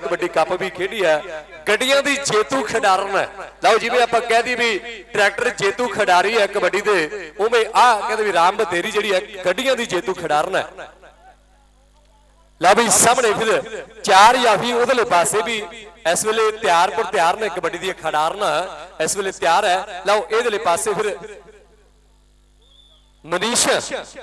Kabaddi cup ਵੀ ਖੇਡੀ ਹੈ ਗੱਡੀਆਂ ਦੀ ਜੇਤੂ ਖਿਡਾਰਨ ਹੈ ਲਓ ਜਿਵੇਂ ਆਪਾਂ ਕਹਿ ਦਈਏ ਵੀ ਟਰੈਕਟਰ ਜੇਤੂ ਖਿਡਾਰੀ ਹੈ ਕਬੱਡੀ ਦੇ, ਉਵੇਂ ਆ ਕਹਿੰਦੇ ਵੀ ਰਾਮ ਬਤੇਰੀ ਜਿਹੜੀ ਹੈ ਗੱਡੀਆਂ ਦੀ ਜੇਤੂ ਖਿਡਾਰਨ ਹੈ ਲਓ ਵੀ ਸਾਹਮਣੇ ਫਿਰ ਚਾਰ ਯਾਫੀ ਉਧਰਲੇ ਪਾਸੇ ਵੀ ਇਸ ਵੇਲੇ ਤਿਆਰ ਪਰ ਤਿਆਰ ਨੇ ਕਬੱਡੀ ਦੀ ਖਿਡਾਰਨ ਇਸ ਵੇਲੇ ਤਿਆਰ ਹੈ ਲਓ ਇਹਦੇ ਪਾਸੇ ਫਿਰ ਮਨੀਸ਼ਾ।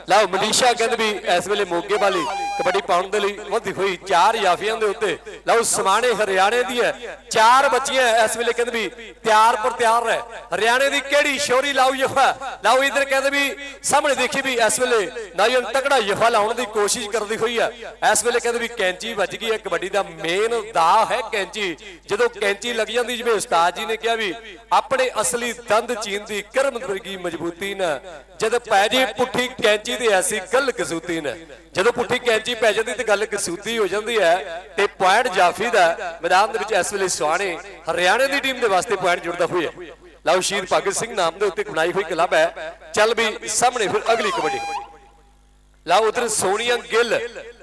ਲਓ, ਮਨੀਸ਼ਾ ਕਹਿੰਦੇ ਵੀ ਇਸ ਵੇਲੇ ਮੋਗੇ ਵਾਲੀ ਕਬੱਡੀ ਪਾਉਣ ਦੇ ਲਈ ਵਧੀ ਹੋਈ ਚਾਰ ਯਾਫੀਆਂ ਦੇ ਉੱਤੇ। ਲਓ, ਸਮਾਣੇ ਹਰਿਆਣੇ ਦੀ ਹੈ। ਚਾਰ ਬੱਚੀਆਂ ਇਸ ਵੇਲੇ ਕਹਿੰਦੇ ਵੀ ਤਿਆਰ ਪਰ ਤਿਆਰ ਹੈ। ਹਰਿਆਣੇ ਦੀ ਕਿਹੜੀ ਸ਼ੋਰੀ ਲਾਓ ਯਫਾ? ਲਓ, ਇਧਰ ਕਹਿੰਦੇ ਵੀ ਸਾਹਮਣੇ ਦੇਖੀ ਵੀ ਇਸ ਵੇਲੇ ਨਾਇਨ ਤਕੜਾ ਯਫਾ ਲਾਉਣ ਦੀ ਕੋਸ਼ਿਸ਼ ਕਰਦੀ ਹੋਈ ਹੈ। ਇਸ ਵੇਲੇ ਕਹਿੰਦੇ ਵੀ ਕੈਂਚੀ ਵੱਜ ਗਈ ਹੈ। ਕਬੱਡੀ ਦਾ ਮੇਨ ਦਾ ਹੈ ਕੈਂਚੀ। ਜਦੋਂ ਕੈਂਚੀ ਲੱਗ ਜਾਂਦੀ, ਜਿਵੇਂ ਉਸਤਾਦ ਜੀ ਨੇ ਕਿਹਾ ਵੀ ਆਪਣੇ ਅਸਲੀ ਦੰਦ ਚੀਨ ਦੀ ਕਰਮ ਮਜ਼ਬੂਤੀ ਨਾ ਜਦ ਪੈ ਜੇ, ਪੁੱਠੀ ਕੈਂਚੀ ਤੇ ਐਸੀ ਗੱਲ ਕਸੂਤੀ ਨਾ। ਜਦੋਂ ਪੁੱਠੀ ਕੈਂਚੀ ਪੈ ਜਾਂਦੀ ਤੇ ਗੱਲ ਕਸੂਤੀ ਹੋ ਜਾਂਦੀ ਹੈ ਤੇ ਪੁਆਇੰਟ ਜਾਫੀ ਦਾ ਮੈਦਾਨ ਦੇ ਵਿੱਚ ਇਸ ਵੇਲੇ ਸੁਹਾਣੇ ਹਰਿਆਣੇ ਦੀ ਟੀਮ ਦੇ ਵਾਸਤੇ ਪੁਆਇੰਟ ਜੁੜਦਾ ਹੋਇਆ। ਲਓ, ਸ਼ਹੀਦ ਭਗਤ ਸਿੰਘ ਨਾਮ ਦੇ ਉੱਤੇ ਬਣਾਈ ਹੋਈ ਕਲੱਬ ਹੈ। ਚੱਲ ਵੀ ਸਾਹਮਣੇ ਫਿਰ ਅਗਲੀ ਕਬੱਡੀ। ਲਓ, ਉਧਰ ਸੋਨੀਆ ਗਿੱਲ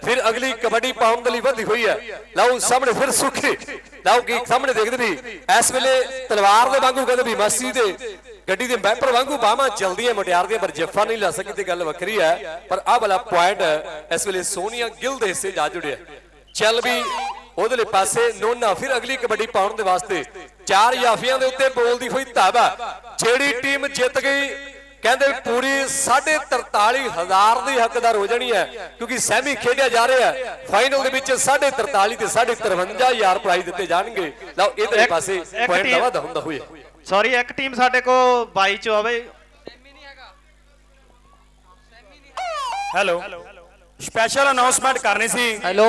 ਫਿਰ ਅਗਲੀ ਕਬੱਡੀ ਪਾਉਣ ਦੇ ਲਈ ਵਧੀ ਹੋਈ ਹੈ। ਲਓ, ਸਾਹਮਣੇ ਫਿਰ ਸੁਖੀ। ਲਓ, ਕੀ ਸਾਹਮਣੇ ਦੇਖਦੇ ਵੀ ਇਸ ਵੇਲੇ ਤਲਵਾਰ ਦੇ ਵਾਂਗੂ ਕਹਿੰਦੇ ਵੀ ਮਸੀ ਦੇ ਗੱਡੀ ਦੇ ਮੈਂਪਰ ਵਾਂਗੂ ਬਾਹਾਂ ਚਲਦੀਆਂ ਮਟਿਆਰ ਦੀਆਂ ਪਰ ਜੱਫਾ ਨਹੀਂ ਲਾ ਸਕੀ ਤੇ ਗੱਲ ਵੱਖਰੀ ਹੈ। ਪਰ ਆਹ ਵਾਲਾ ਪੁਆਇੰਟ ਇਸ ਵੇਲੇ ਸੋਨੀਆ ਗਿੱਲ ਦੇ ਹਿੱਸੇ ਜਾ ਜੁੜਿਆ। ਚੱਲ ਵੀ ਉਹਦੇ ਪਾਸੇ ਨੋਨਾ ਫਿਰ ਅਗਲੀ ਕਬੱਡੀ ਪਾਉਣ ਦੇ ਵਾਸਤੇ ਚਾਰ ਯਾਫੀਆਂ ਦੇ ਉੱਤੇ ਬੋਲਦੀ ਹੋਈ ਧਾਵਾ। ਜਿਹੜੀ ਟੀਮ ਜਿੱਤ ਗਈ ਕਹਿੰਦੇ ਪੂਰੀ 43000 ਦੀ ਹੱਕਦਾਰ ਹੋ ਜਾਣੀ ਹੈ ਕਿਉਂਕਿ ਸੈਮੀ ਖੇਡਿਆ ਜਾ ਰਿਹਾ ਹੈ। ਫਾਈਨਲ ਦੇ ਵਿੱਚ 43 ਤੇ 53000 ਪ੍ਰਾਈਜ਼ ਦਿੱਤੇ ਜਾਣਗੇ। ਲਓ ਇਧਰਲੇ ਪਾਸੇ ਪੁਆਇੰਟ ਦਾ ਵਾਧਾ ਹੁੰਦਾ ਹੋਇਆ। ਸੌਰੀ ਇੱਕ ਟੀਮ ਸਾਡੇ ਕੋ 22 ਚ ਆਵੇ। ਹੈਲੋ ਸਪੈਸ਼ਲ ਅਨਾਉਂਸਮੈਂਟ ਕਰਨੀ ਸੀ। ਹੈਲੋ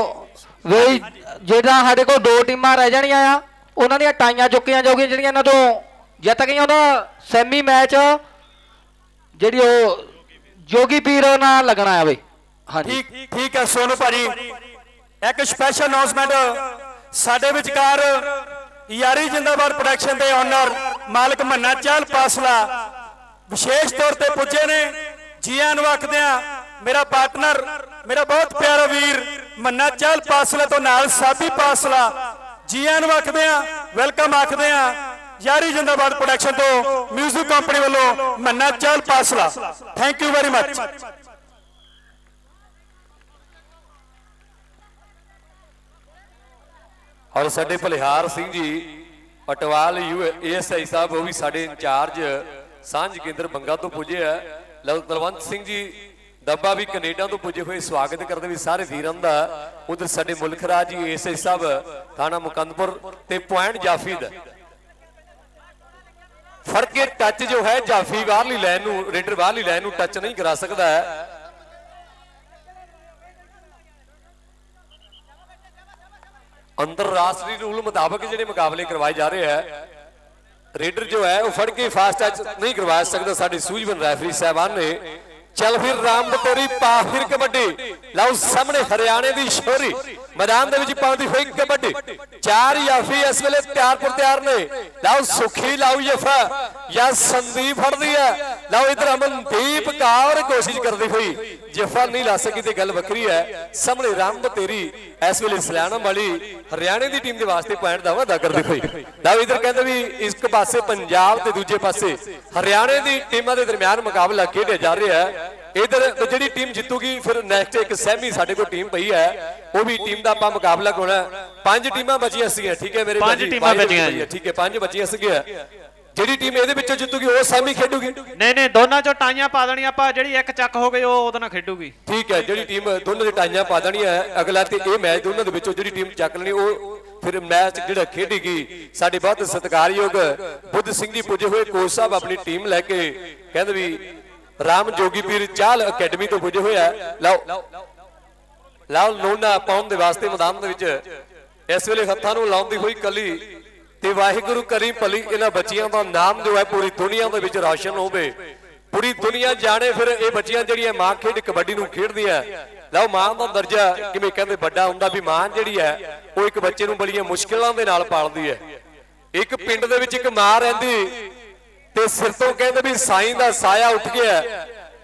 ਵੀ ਜਿਹੜਾ ਸਾਡੇ ਕੋਲ ਦੋ ਟੀਮਾਂ ਰਹਿ ਜਾਣੀਆਂ ਆ ਉਹਨਾਂ ਦੀਆਂ ਟਾਈਆਂ ਚੁੱਕੀਆਂ ਜਾਊਗੀਆਂ ਜਿਹੜੀਆਂ ਇਹਨਾਂ ਤੋਂ ਜਿੱਤ ਗਈਆਂ ਉਹਦਾ ਸੈਮੀ ਮੈਚ ਜਿਹੜੀ ਉਹ ਜੋਗੀ ਪੀਰ ਨਾਲ ਲੱਗਣਾ ਆ ਬਈ। ਹਾਂਜੀ। ਠੀਕ ਠੀਕ ਹੈ ਸੋਨੂ ਭਾਜੀ। ਇੱਕ ਸਪੈਸ਼ਲ ਅਨਾਉਂਸਮੈਂਟ ਸਾਡੇ ਵਿਚਕਾਰ ਯਾਰੀ ਜਿੰਦਾਬਾਦ ਪ੍ਰੋਡਕਸ਼ਨ ਦੇ ਓਨਰ ਮਾਲਕ ਮੰਨਾ ਚਾਲ ਪਾਸਲਾ। ਵਿਸ਼ੇਸ਼ ਤੌਰ ਤੇ ਪੁੱਜੇ ਨੇ। ਜੀਆਂ ਨੂੰ ਆਖਦੇ ਮੇਰਾ ਪਾਰਟਨਰ ਮੇਰਾ ਬਹੁਤ ਪਿਆਰਾ ਵੀਰ ਮੰਨਾ ਚਾਲ ਪਾਸਲਾ ਤੋਂ ਨਾਲ ਸਾਬੀ ਪਾਸਲਾ। ਜੀਆਂ ਨੂੰ ਆਖਦੇ ਵੈਲਕਮ ਆਖਦੇ ਯਾਰੀ ਜਿੰਦਾਬਾਦ ਪ੍ਰੋਡਕਸ਼ਨ ਤੋਂ 뮤직 ਕੰਪਨੀ ਵੱਲੋਂ ਮੰਨਾ ਚਾਲ ਪਾਸਲਾ। ਥੈਂਕ ਯੂ ਵੈਰੀ ਮੱਚ ਔਰ ਸਾਡੇ ਭਲਿਹਾਰ ਸਿੰਘ ਜੀ ਪਟਵਾਲ ਯੂ ਏਐਸਆਈ ਸਾਹਿਬ, ਉਹ ਵੀ ਸਾਡੇ ਇੰਚਾਰਜ ਸਾਂਝ ਕੇਂਦਰ ਬੰਗਾ ਤੋਂ ਪੁੱਜੇ ਆ। ਲਓ ਸਿੰਘ ਜੀ ਦੱਬਾ ਵੀ ਕੈਨੇਡਾ ਤੋਂ ਪੁੱਜੇ ਹੋਏ, ਸਵਾਗਤ ਕਰਦੇ ਵੀ ਸਾਰੇ ਵੀਰਾਂ ਦਾ। ਉਧਰ ਸਾਡੇ ਮੁਲਕ ਰਾਜ ਜੀ ਏਐਸਆਈ ਸਾਹਿਬ, ਥਾਣਾ ਮੁਕੰਦਪੁਰ ਤੇ ਪੁਆਇੰਟ ਜਾਫੀ ਫੜ ਕੇ ਟੱਚ ਜੋ ਹੈ, ਜਾਫੀ ਬਾਹਰਲੀ ਲਾਈਨ ਨੂੰ ਰੇਡਰ ਬਾਹਰਲੀ ਲਾਈਨ ਨੂੰ ਟੱਚ ਨਹੀਂ ਕਰਾ ਸਕਦਾ। ਅੰਤਰਰਾਸ਼ਟਰੀ ਰੂਲ ਮੁਤਾਬਕ ਜਿਹੜੇ ਮੁਕਾਬਲੇ ਕਰਵਾਏ ਜਾ ਰਹੇ ਹੈ, ਰੇਡਰ ਜੋ ਹੈ, ਉਹ ਫੜ ਕੇ ਫਾਸਟ ਟੱਚ ਨਹੀਂ ਕਰਵਾ ਸਕਦਾ। ਸਾਡੇ ਸੂਝਬਨ ਰੈਫਰੀ ਸਾਹਿਬਾਨ ਨੇ। ਚੱਲ ਫਿਰ ਰਾਮ ਬਤੋਰੀ, ਪਾ ਫਿਰ ਕਬੱਡੀ। ਲਓ ਸਾਹਮਣੇ ਹਰਿਆਣੇ ਦੀ ਸ਼ੋਰੀ ਮੈਦਾਨ ਦੇ ਵਿੱਚ ਪਾਉਂਦੀ ਹੋਈ ਕਬੱਡੀ। ਚਾਰ ਯਾਫੀ ਇਸ ਵੇਲੇ ਤਿਆਰ ਪਰ ਤਿਆਰ ਨੇ। ਲਓ ਸੁਖੀ, ਲਾਓ ਯਫਾ। ਜਾਂ ਸੰਦੀਪ ਫੜਦੀ ਹੈ। ਲਓ ਇਧਰ ਅਮਨਦੀਪ ਕੌਰ ਕੋਸ਼ਿਸ਼ ਕਰਦੀ ਹੋਈ ਜਫਾ ਨਹੀਂ ਲਾ ਸਕੀ ਤੇ ਗੱਲ ਵੱਖਰੀ ਹੈ। ਸਾਹਮਣੇ ਰਾਮ ਬਤੇਰੀ ਇਸ ਵੇਲੇ ਸਲਿਆਣਾ ਵਾਲੀ ਹਰਿਆਣੇ ਦੀ ਟੀਮ ਦੇ ਵਾਸਤੇ ਪੁਆਇੰਟ ਦਾ ਵਾਅਦਾ ਕਰਦੀ ਹੋਈ। ਲਓ ਇਧਰ ਕਹਿੰਦੇ ਵੀ ਇੱਕ ਪਾਸੇ ਪੰਜਾਬ ਤੇ ਦੂਜੇ ਪਾਸੇ ਹਰਿਆਣੇ ਦੀ ਟੀਮਾਂ ਦੇ ਦਰਮਿਆਨ ਮੁਕਾਬਲਾ ਖੇਡਿਆ ਜਾ ਰਿਹਾ ਹੈ। ਇਧਰ ਜਿਹੜੀ ਟੀਮ ਜਿੱਤੂਗੀ ਫਿਰ ਨੈਕਸਟ ਇੱਕ ਸੈਮੀ ਸਾਡੇ ਕੋਲ ਟੀਮ ਪਈ ਹੈ। ਉਹ ਵੀ ਟੀਮ ਦਾ ਆਪਾਂ ਮੁਕਾਬਲਾ ਕਰਾਉਣਾ ਪੰਜ ਟੀਮਾਂ ਬਚੀਆਂ ਸੀਗੀਆਂ ਠੀਕ ਹੈ ਮੇਰੇ ਪੰਜ ਟੀਮਾਂ ਬਚੀਆਂ, ਠੀਕ ਹੈ ਪੰਜ ਬਚੀਆਂ ਸੀਗੀਆਂ। ਜਿਹੜੀ ਟੀਮ ਇਹਦੇ ਵਿੱਚੋਂ ਜਿੱਤੂਗੀ ਉਹ ਸੈਮੀ ਖੇਡੂਗੀ। ਨਹੀਂ ਨਹੀਂ ਦੋਨਾਂ ਚੋਂ ਟਾਈਆਂ ਪਾ ਦੇਣੀਆਂ ਆਪਾਂ ਜਿਹੜੀ ਇੱਕ ਚੱਕ ਹੋ ਗਈ ਉਹ ਉਹਦੇ ਨਾਲ ਖੇਡੂਗੀ। ਠੀਕ ਹੈ ਜਿਹੜੀ ਟੀਮ ਦੋਨਾਂ ਦੇ ਟਾਈਆਂ ਪਾ ਦੇਣੀਆਂ ਹੈ ਅਗਲਾ ਤੇ ਇਹ ਮੈਚ ਦੋਨਾਂ ਦੇ ਵਿੱਚੋਂ ਜਿਹੜੀ ਟੀਮ ਚੱਕ ਲੈਣੀ ਉਹ ਫਿਰ ਮੈਚ ਜਿਹੜਾ ਖੇਡੇਗੀ ਸਾਡੇ ਬਹੁਤ ਸਤਿਕਾਰਯੋਗ ਬੁੱਧ ਸਿੰਘ ਜੀ ਪੁੱਜੇ ਹੋਏ ਕੋਚ ਸਾਹਿਬ ਆਪਣੀ ਟੀਮ ਲੈ ਕੇ ਕਹਿੰਦੇ ਵੀ ਰਾਮ ਜੋਗੀ ਪੀਰ ਚਾਲ ਅਕੈਡਮੀ ਤੋਂ ਪੁੱਜੇ ਹੋਇਆ ਲਓ ਲਓ ਲੋਨਾ ਪਾਉਣ ਦੇ ਵਾਸਤੇ ਮੈਦਾਨ ਦੇ ਵਿੱਚ ਇਸ ਵੇਲੇ ਹੱਥਾਂ ਨੂੰ ਲਾਉਂਦੀ ਹੋਈ ਕਲੀ ਤੇ ਵਾਹਿਗੁਰੂ ਕਰੀ ਭਲੀ ਇਹਨਾਂ ਬੱਚੀਆਂ ਦਾ ਨਾਮ ਜੋ ਹੈ ਪੂਰੀ ਦੁਨੀਆ ਦੇ ਵਿੱਚ ਰੌਸ਼ਨ ਹੋਵੇ। ਪੂਰੀ ਦੁਨੀਆ ਜਾਣੇ ਫਿਰ ਇਹ ਬੱਚੀਆਂ ਜਿਹੜੀਆਂ ਮਾਂ ਖੇਡ ਕਬੱਡੀ ਨੂੰ ਖੇਡਦੀਆਂ ਲਓ ਮਾਂ ਦਾ ਦਰਜਾ ਕਿਵੇਂ ਕਹਿੰਦੇ ਵੱਡਾ ਹੁੰਦਾ ਵੀ ਮਾਂ ਜਿਹੜੀ ਹੈ, ਉਹ ਇੱਕ ਬੱਚੇ ਨੂੰ ਬੜੀਆਂ ਮੁਸ਼ਕਲਾਂ ਦੇ ਨਾਲ ਪਾਲਦੀ ਹੈ। ਇੱਕ ਪਿੰਡ ਦੇ ਵਿੱਚ ਇੱਕ ਮਾਂ ਰਹਿੰਦੀ ਤੇ ਸਿਰ ਤੋਂ ਕਹਿੰਦੇ ਵੀ ਸਾਈਂ ਦਾ ਸਾਇਆ ਉੱਠ ਗਿਆ